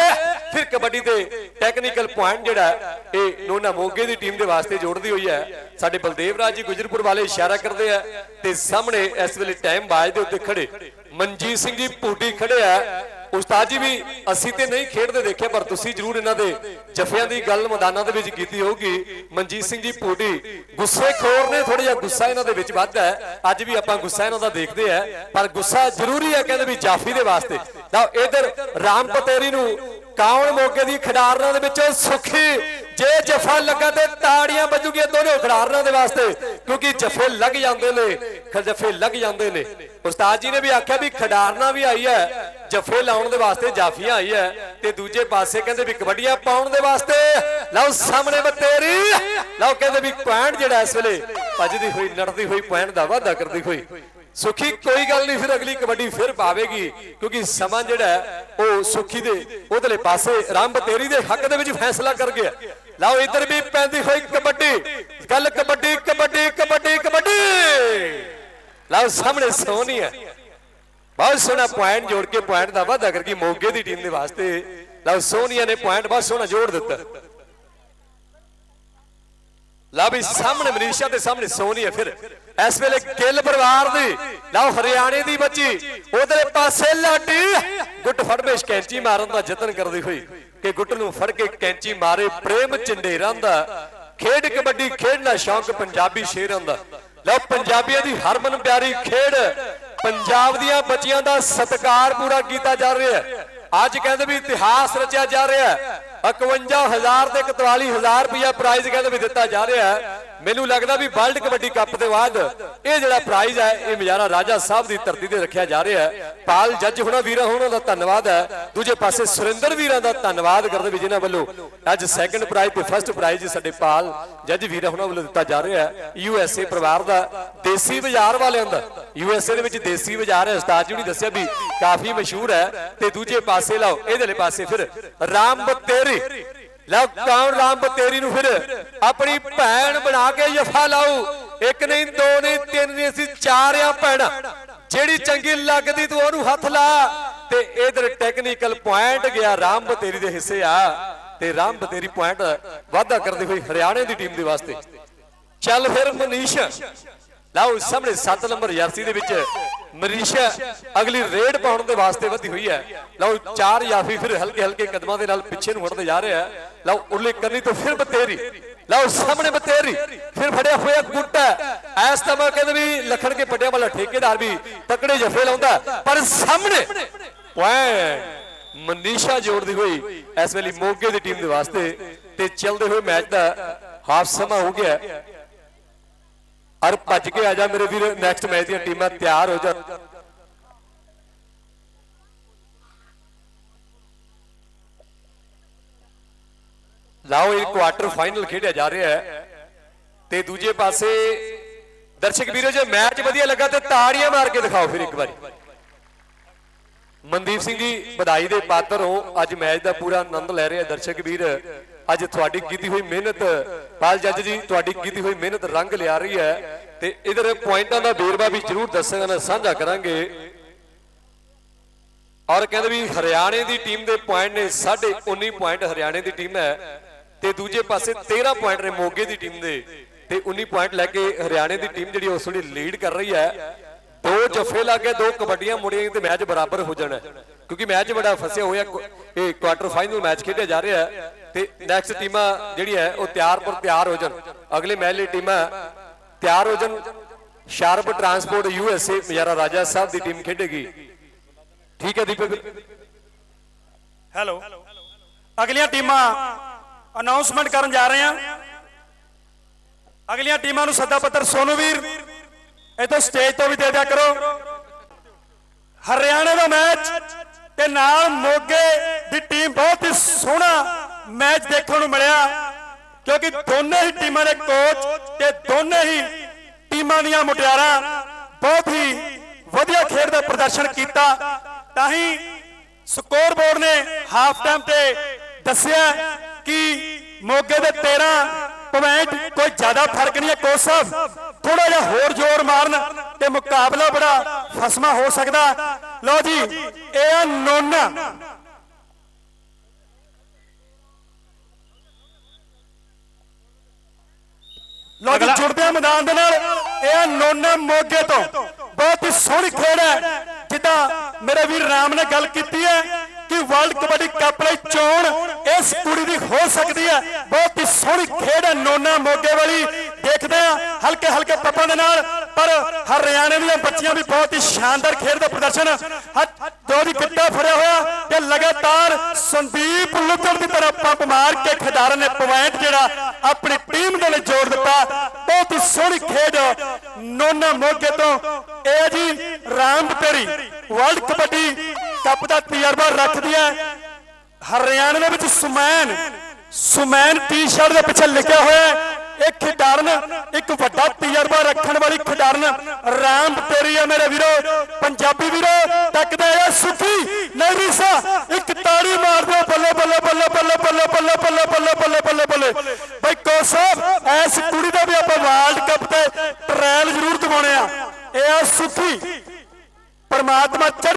ਫਿਰ ਕਬੱਡੀ ਦੇ ਟੈਕਨੀਕਲ ਪੁਆਇੰਟ ਜਿਹੜਾ ਹੈ, ਇਹ ਨੋਨਾ ਮੋਗੇ ਦੀ ਟੀਮ ਦੇ ਵਾਸਤੇ ਜੋੜਦੀ ਹੋਈ ਹੈ। ਸਾਡੇ ਬਲਦੇਵ ਰਾਜ ਜੀ ਗੁਜਰਪੁਰ ਵਾਲੇ ਇਸ਼ਾਰਾ ਕਰਦੇ ਆ ਤੇ ਸਾਹਮਣੇ ਇਸ ਵੇਲੇ ਟਾਈਮ ਬਾਜ ਦੇ ਉੱਤੇ ਖੜੇ। ਮਨਜੀਤ ਸਿੰਘ ਜੀ ਪੂਟੀ ਖੜੇ ਆ। ਉਸਤਾਦ ਜੀ ਵੀ ਅਸੀਂ ਤੇ ਨਹੀਂ ਖੇਡਦੇ ਦੇਖਿਆ, ਪਰ ਤੁਸੀਂ ਜਰੂਰ ਇਹਨਾਂ ਦੇ ਜਫਿਆਂ ਦੀ ਗੱਲ ਮੈਦਾਨਾਂ ਦੇ ਵਿੱਚ ਕੀਤੀ ਹੋਊਗੀ। ਮਨਜੀਤ ਸਿੰਘ ਜੀ ਪੂਡੀ ਗੁੱਸੇ ਖੋਰ ਨੇ ਥੋੜਾ ਜਿਹਾ ਗੁੱਸਾ ਇਹਨਾਂ ਦੇ ਵਿੱਚ ਵੱਧ ਹੈ। ਅੱਜ ਵੀ ਆਪਾਂ ਗੁੱਸਾ ਇਹਨਾਂ ਦਾ ਦੇਖਦੇ ਆ ਪਰ ਗੁੱਸਾ ਜ਼ਰੂਰੀ ਹੈ ਕਹਿੰਦੇ ਵੀ ਜਾਫੀ ਦੇ ਵਾਸਤੇ। ਤਾਂ ਇਧਰ ਰਾਮ ਪਤੇਰੀ ਨੂੰ ਕੌਣ ਮੋਗੇ ਦੀ ਖਿਡਾਰਨਾਂ ਦੇ ਵਿੱਚੋਂ ਸੁਖੀ, ਜੇ ਜਫਾ ਲੱਗਾ ਤੇ ਤਾੜੀਆਂ ਵੱਜੂਗੀਆਂ ਦੋਨੋਂ ਖਿਡਾਰਨਾਂ ਦੇ ਵਾਸਤੇ, ਕਿਉਂਕਿ ਜਫੇ ਲੱਗ ਜਾਂਦੇ ਨੇ, ਖ- ਜਫੇ ਲੱਗ ਜਾਂਦੇ ਨੇ। ਉਸਤਾਦ ਜੀ ਨੇ ਵੀ ਆਖਿਆ ਵੀ ਖਿਡਾਰਨਾ ਵੀ ਆਈ ਹੈ ਜਫੇ ਲਾਉਣ ਦੇ ਵਾਸਤੇ ਜਾਫੀਆਂ ਆਈ ਹੈ ਤੇ ਦੂਜੇ ਪਾਸੇ ਕਹਿੰਦੇ ਵੀ ਕਬੱਡੀਆਂ ਪਾਉਣ ਦੇ ਵਾਸਤੇ। ਲਓ ਸਾਹਮਣੇ ਬਤੇਰੀ ਲਓ ਕਹਿੰਦੇ ਵੀ ਪੁਆਇੰਟ ਜਿਹੜਾ ਇਸ ਵੇਲੇ ਭੱਜਦੀ ਹੋਈ ਨੜਦੀ ਹੋਈ, ਪੁਆਇੰਟ ਦਾ ਵਾਅਦਾ ਕਰਦੀ ਹੋਈ। ਸੁਖੀ ਕੋਈ ਗੱਲ ਨਹੀਂ, ਫਿਰ ਅਗਲੀ ਕਬੱਡੀ ਫਿਰ ਪਾਵੇਗੀ, ਕਿਉਂਕਿ ਸਮਾਂ ਜਿਹੜਾ ਉਹ ਸੁਖੀ ਦੇ ਉਧਰਲੇ ਪਾਸੇ ਰੰਬ ਤੇਰੀ ਦੇ ਹੱਕ ਦੇ ਵਿੱਚ ਫੈਸਲਾ ਕਰ ਗਿਆ। ਲਓ ਇੱਧਰ ਵੀ ਪੈਂਦੀ ਹੋਈ ਕਬੱਡੀ। ਗੱਲ ਕਬੱਡੀ ਕਬੱਡੀ ਕਬੱਡੀ ਕਬੱਡੀ। ਲਓ ਸਾਹਮਣੇ ਸੋਹਣੀ ਹੈ ਬਹੁਤ ਸੋਹਣਾ ਪੁਆਇੰਟ ਜੋੜ ਕੇ ਪੁਆਇੰਟ ਦਾ ਵਾਧਾ ਕਰ ਮੋਗੇ ਦੀ ਟੀਮ ਦੇ ਵਾਸਤੇ। ਲਓ ਸੋਨੀਆ ਨੇ ਪੁਆਇੰਟ ਬਹੁਤ ਸੋਹਣਾ ਜੋੜ ਦਿੱਤਾ। ਲਾ ਵੀ ਸਾਹਮਣੇ ਮਨੀਸ਼ਾ ਦੇ ਸਾਹਮਣੇ ਸੋਨੀਆ ਫਿਰ। ਇਸ ਵੇਲੇ ਗਿੱਲ ਪਰਿਵਾਰ ਦੀ, ਲਓ ਹਰਿਆਣੇ ਦੀ ਬੱਚੀ ਉਧਰੇ ਪਾਸੇ ਲਾਡੀ। ਗੁੱਟ ਫੜਮੇਸ਼ ਕੈਂਚੀ ਮਾਰਨ ਦਾ ਯਤਨ ਕਰਦੀ ਹੋਈ ਕਿ ਗੁੱਟ ਨੂੰ ਫੜ ਕੇ ਕੈਂਚੀ ਮਾਰੇ, ਪ੍ਰੇਮ ਚੰਡੇਰਾਂ ਦਾ। ਖੇਡ ਕਬੱਡੀ ਖੇਡਣਾ ਸ਼ੌਂਕ ਪੰਜਾਬੀ ਸ਼ੇਰਾਂ ਦਾ। ਲਓ ਪੰਜਾਬੀਆਂ ਦੀ ਹਰਮਨ ਪਿਆਰੀ ਖੇਡ। ਪੰਜਾਬ ਦੀਆਂ ਬੱਚੀਆਂ ਦਾ ਸਤਿਕਾਰ ਪੂਰਾ ਕੀਤਾ ਜਾ ਰਿਹਾ ਹੈ। ਅੱਜ ਕਹਿੰਦੇ ਵੀ ਇਤਿਹਾਸ ਰਚਿਆ ਜਾ ਰਿਹਾ ਹੈ। 51000 ਤੇ 41000 ਰੁਪਇਆ ਪ੍ਰਾਈਜ਼ ਕਹਿੰਦੇ ਵੀ ਦਿੱਤਾ ਜਾ ਰਿਹਾ ਹੈ। ਮੈਨੂੰ ਲੱਗਦਾ ਵੀ ਵਰਲਡ ਕਬੱਡੀ ਕੱਪ ਦੇ ਬਾਅਦ ਇਹ ਜਿਹੜਾ ਪ੍ਰਾਈਜ਼ ਹੈ, ਇਹ ਮਜਾਰਾ ਰਾਜਾ ਸਾਹਿਬ ਦੀ ਧਰਤੀ ਤੇ ਰੱਖਿਆ ਜਾ ਰਿਹਾ ਹੈ। ਪਾਲ ਜੱਜ ਹੁਣਾ ਵੀਰਾਂ ਹੁਣਾਂ ਦਾ ਧੰਨਵਾਦ ਹੈ। ਦੂਜੇ ਪਾਸੇ ਸੁਰਿੰਦਰ ਵੀਰਾਂ ਦਾ ਧੰਨਵਾਦ ਕਰਦੇ ਵੀ ਜਿਨ੍ਹਾਂ ਵੱਲੋਂ ਅੱਜ ਸੈਕੰਡ ਪ੍ਰਾਈਜ਼ ਤੇ ਫਰਸਟ ਪ੍ਰਾਈਜ਼ ਸਾਡੇ ਪਾਲ ਜੱਜ ਵੀਰਾਂ ਹੁਣਾਂ ਵੱਲੋਂ ਦਿੱਤਾ ਜਾ ਰਿਹਾ ਹੈ। ਯੂ ਐਸ ਏ ਪਰਿਵਾਰ ਦਾ ਦੇਸੀ ਬਾਜ਼ਾਰ ਵਾਲਿਆਂ ਦਾ। ਯੂ ਐਸ ਏ ਦੇ ਵਿੱਚ ਦੇਸੀ ਬਾਜ਼ਾਰ ਹੈ। ਉਸਤਾਦ ਜੀ ਨੇ ਦੱਸਿਆ ਵੀ ਕਾਫੀ ਮਸ਼ਹੂਰ ਹੈ। ਤੇ ਦੂਜੇ ਪਾਸੇ ਲਾਓ, ਇਹਦੇ ਪਾਸੇ ਫਿਰ ਰਾਮ ਬਤੇਰੀ। ਲਓ ਕੌਣ ਰਾਮ ਬਤੇਰੀ ਨੂੰ ਫਿਰ? ਆਪਣੀ ਭੈਣ ਬਣਾ ਕੇ ਜਫਾ ਲਾਓ ਇੱਕ ਨਹੀਂ, ਦੋ ਨਹੀਂ, ਤਿੰਨ ਨਹੀਂ, ਅਸੀਂ ਚਾਰ ਆ ਭੈਣਾਂ। ਜਿਹੜੀ ਚੰਗੀ ਲੱਗਦੀ ਤੂੰ ਉਹਨੂੰ ਹੱਥ ਲਾ। ਤੇ ਇਧਰ ਟੈਕਨੀਕਲ ਪੁਆਇੰਟ ਗਿਆ ਰਾਮ ਬਤੇਰੀ ਦੇ ਹਿੱਸੇ ਆ। ਤੇ ਰਾਮ ਬਤੇਰੀ ਪੁਆਇੰਟ ਵਾਧਾ ਕਰਦੀ ਹੋਈ ਹਰਿਆਣੇ ਦੀ ਟੀਮ ਦੇ ਵਾਸਤੇ। ਚੱਲ ਫਿਰ ਮਨੀਸ਼। ਲਓ, ਸਾਹਮਣੇ 7 ਨੰਬਰ ਜਰਸੀ ਦੇ ਵਿੱਚ ਮਨੀਸ਼ਾ, ਅਗਲੀ ਰੇਡ ਪਾਉਣ ਦੇ ਵਾਸਤੇ ਵਧੀ ਹੋਈ ਹੈ। ਲਓ, ਚਾਰ ਯਾਫੀ ਫਿਰ ਹਲਕੇ ਹਲਕੇ ਕਦਮਾਂ ਦੇ ਨਾਲ ਪਿੱਛੇ ਨੂੰ ਹਟਦੇ ਜਾ ਰਿਹਾ ਹੈ। ਲਓ, ਉਰਲੇ ਕੰਨੀ ਤੋਂ ਫਿਰ ਬਤੇਰੀ। ਲਓ, ਸਾਹਮਣੇ ਬਤੇਰੀ। ਫਿਰ ਫੜਿਆ ਹੋਇਆ ਗੁੱਟਾ ਐਸ ਤਮਾ ਕਹਿੰਦੇ ਵੀ ਲਖਣ ਕੇ ਪੱਟਿਆਂ ਵਾਲਾ ਠੇਕੇਦਾਰ ਵੀ ਤਕੜੇ ਜਫੇ ਲਾਉਂਦਾ। ਪਰ ਸਾਹਮਣੇ ਪੁਆਇੰਟ ਮਨੀਸ਼ਾ ਜੋੜਦੀ ਹੋਈ ਇਸ ਵੇਲੇ ਮੋਗੇ ਦੀ ਟੀਮ ਦੇ ਵਾਸਤੇ ਤੇ ਚੱਲਦੇ ਹੋਏ ਮੈਚ ਦਾ ਹਾਫ ਸਮਾਂ ਹੋ ਗਿਆ। ਅਰ ਭੱਜ ਕੇ ਆ ਜਾ ਮੇਰੇ ਵੀਰ ਨੈਕਸਟ ਮੈਚ ਦੀਆਂ ਟੀਮਾਂ ਤਿਆਰ ਹੋ ਜਾ। ਲਾਓ, ਇਹ ਕੁਆਟਰ ਫਾਈਨਲ ਖੇਡਿਆ ਜਾ ਰਿਹਾ ਹੈ। ਤੇ ਦੂਜੇ ਪਾਸੇ ਦਰਸ਼ਕ ਵੀਰੋ, ਜੇ ਮੈਚ ਵਧੀਆ ਲੱਗਾ ਤੇ ਤਾੜੀਆਂ ਮਾਰ ਕੇ ਦਿਖਾਓ ਫਿਰ ਇੱਕ ਵਾਰੀ। ਮਨਦੀਪ ਸਿੰਘ ਜੀ, ਵਧਾਈ ਦੇ ਪਾਤਰ ਹੋ। ਅੱਜ ਮੈਚ ਦਾ ਪੂਰਾ ਆਨੰਦ ਲੈ ਰਹੇ ਆ ਦਰਸ਼ਕ ਵੀਰ। ਅੱਜ ਤੁਹਾਡੀ ਕੀਤੀ ਹੋਈ ਮਿਹਨਤ, ਪਾਲ ਜੱਜ ਜੀ, ਤੁਹਾਡੀ ਕੀਤੀ ਹੋਈ ਮਿਹਨਤ ਰੰਗ ਲਿਆ ਰਹੀ ਹੈ। ਤੇ ਇਧਰ ਪੁਆਇੰਟਾਂ ਦਾ ਵੇਰਵਾ ਵੀ ਜ਼ਰੂਰ ਦੱਸਾਂਗਾ ਸਾਂਝਾ ਕਰਾਂਗੇ। ਔਰ ਕਹਿੰਦੇ ਵੀ ਹਰਿਆਣੇ ਦੀ ਟੀਮ ਦੇ ਪੁਆਇੰਟ ਨੇ 19 ਪੁਆਇੰਟ ਹਰਿਆਣੇ ਦੀ ਟੀਮ ਹੈ। ਤੇ ਦੂਜੇ ਪਾਸੇ 13 ਪੁਆਇੰਟ ਨੇ ਮੋਗੇ ਦੀ ਟੀਮ ਦੇ ਤੇ 19 ਪੁਆਇੰਟ ਲੈ ਕੇ ਹਰਿਆਣੇ ਦੀ ਟੀਮ ਜਿਹੜੀ ਉਸ ਵੇਲੇ ਲੀਡ ਕਰ ਰਹੀ ਹੈ। ਦੋ ਜਫੇ ਲੱਗੇ ਦੋ ਕਬੱਡੀਆਂ ਮੁੜੀਆਂ ਤੇ ਮੈਚ ਬਰਾਬਰ ਹੋ ਜਾਣਾ ਕਿਉਂਕਿ ਮੈਚ ਬੜਾ ਫਸਿਆ ਹੋਇਆ ਇਹ ਕੁਆਟਰ ਫਾਈਨਲ ਮੈਚ ਖੇਡਿਆ ਜਾ ਰਿਹਾ ਤੇ ਨੈਕਸਟ ਟੀਮਾਂ ਜਿਹੜੀ ਹੈ, ਉਹ ਤਿਆਰ ਪਰ ਤਿਆਰ ਹੋ ਜਾਣ। ਅਗਲੇ ਮੈਚ ਲਈ ਟੀਮਾਂ ਤਿਆਰ ਹੋ ਜਾਣ। Sharp transport U S A Majara Raja Sahib the team ਖੇਡੇਗੀ। ਠੀਕ ਹੈ ਦੀਪਕ। ਹੈਲੋ ਅਗਲੀਆਂ ਟੀਮਾਂ ਅਨਾਉਂਸਮੈਂਟ ਕਰਨ ਜਾ ਰਹੇ ਹਾਂ। ਅਗਲੀਆਂ ਟੀਮਾਂ ਨੂੰ ਸੱਦਾ ਪੱਤਰ ਸੋਨੂ ਵੀਰ ਇਥੋਂ ਸਟੇਜ ਤੋਂ ਵੀ ਦੇ ਦਿਆ ਕਰੋ। ਹਰਿਆਣੇ ਦਾ ਮੈਚ ਤੇ ਨਾਲ ਮੋਗੇ ਦੀ ਟੀਮ ਬਹੁਤ ਹੀ ਸੋਹਣਾ ਮੈਚ ਦੇਖਣ ਨੂੰ ਮਿਲਿਆ, ਕਿਉਂਕਿ ਦੋਨੇ ਹੀ ਟੀਮਾਂ ਦੇ ਕੋਚ ਤੇ ਦੋਨੇ ਹੀ ਟੀਮਾਂ ਦੀਆਂ ਮੁਟਿਆਰਾਂ ਬਹੁਤ ਹੀ ਵਧੀਆ ਖੇਡ ਦਾ ਪ੍ਰਦਰਸ਼ਨ ਕੀਤਾ। ਤਾਂ ਹੀ ਸਕੋਰ ਬੋਰਡ ਨੇ ਹਾਫ ਟਾਈਮ ਤੇ ਦੱਸਿਆ ਕਿ ਮੋਗੇ ਦੇ 13 ਪੁਆਇੰਟ ਕੋਈ ਜ਼ਿਆਦਾ ਫ਼ਰਕ ਨਹੀਂ ਹੈ ਕੋਚ ਸਾਹਿਬ ਥੋੜਾ ਜਿਹਾ ਹੋਰ ਜ਼ੋਰ ਮਾਰਨ ਤੇ ਮੁਕਾਬਲਾ ਬੜਾ ਫਸਮਾ ਹੋ ਸਕਦਾ। ਲਓ ਜੀ ਇਹ ਆ ਨੋਨਾ। ਲਓ ਜੀ ਜੁੜਦੇ ਆ ਮੈਦਾਨ ਦੇ ਨਾਲ। ਇਹ ਆ ਨੋਨਾ ਮੋਗੇ ਤੋਂ। ਬਹੁਤ ਹੀ ਸੋਹਣੀ ਖੇਡ ਹੈ ਜਿੱਦਾਂ ਮੇਰੇ ਵੀਰ ਰਾਮ ਨੇ ਗੱਲ ਕੀਤੀ ਹੈ। ਕਿ ਵਰਲਡ ਕਬੱਡੀ ਕੱਪ ਲਈ ਚੋਣ ਇਸ ਕੁੜੀ ਦੀ ਹੋ ਸਕਦੀ ਹੈ ਬਹੁਤ ਹੀ ਸੋਹਣੀ ਖੇਡ ਹੈ ਨੋਨਾ ਮੋਗੇ ਵਾਲੀ। ਦੇਖਦੇ ਆ, ਹਲਕੇ ਹਲਕੇ ਪੱਪਾਂ ਦੇ ਨਾਲ। ਪਰ ਹਰਿਆਣੇ ਦੀਆਂ ਬੱਚੀਆਂ ਵੀ ਬਹੁਤ ਹੀ ਸ਼ਾਨਦਾਰ ਖੇਡ ਦਾ ਪ੍ਰਦਰਸ਼ਨ ਦੋ ਦੀ ਗਿੱਟਾ ਫੜਿਆ ਹੋਇਆ ਤੇ ਲਗਾਤਾਰ ਸੰਦੀਪ ਲੁੱਟਣ ਦੀ ਤਰ੍ਹਾਂ ਪੰਪ ਮਾਰ ਕੇ ਖਿਡਾਰਨ ਨੇ ਪੁਆਇੰਟ ਜਿਹੜਾ ਆਪਣੀ ਟੀਮ ਦੇ ਲਈ ਜੋੜ ਦਿੱਤਾ। ਬਹੁਤ ਹੀ ਸੋਹਣੀ ਖੇਡ ਨੋਨਾ ਮੋਗੇ ਤੋਂ, ਇਹ ਜੀ ਰਾਮ ਤੇਰੀ ਵਰਲਡ ਕਬੱਡੀ ਕੱਪ ਦਾ ਤਜਰਬਾ ਰੱਖਦੀ ਹੈ ਹਰਿਆਣੇ ਵਿੱਚ ਸੁਮੈਨ ਸੁਮੈਨ ਟੀ-ਸ਼ਰਟ ਦੇ ਪਿੱਛੇ ਲਿਖਿਆ ਹੋਇਆ ਹੈ ਇਹ ਖਿਡਾਰਨ ਇੱਕ ਵੱਡਾ ਤਜਰਬਾ ਰੱਖਣ ਵਾਲੀ ਖਿਡਾਰਨ ਰਾਮ ਤੇਰੀ ਆ ਮੇਰੇ ਵੀਰੋ ਪੰਜਾਬੀ ਵੀਰੋ ਤੱਕਦੇ ਆ ਸੁਖੀ ਨਹੀਂ ਇੱਕ ਤਾੜੀ ਮਾਰ ਦਿਓ ਬੱਲੇ ਬੱਲੇ ਬੱਲੇ ਬੱਲੇ ਬੱਲੇ ਬੱਲੇ ਬੱਲੇ ਬੱਲੇ ਬੱਲੇ ਬੱਲੇ ਬੱਲੇ ਭਾਈ ਕੋਸਬ ਐਸ ਕੁੜੀ ਦਾ ਵੀ ਆਪਾਂ ਵਰਲਡ ਕੱਪ ਤੇ ਟ੍ਰਾਇਲ ਜ਼ਰੂਰ ਦਿਵਾਉਣੇ ਆ ਇਹ ਆ ਸੁਖੀ ਪਰਮਾਤਮਾ ਚੜ੍ਹ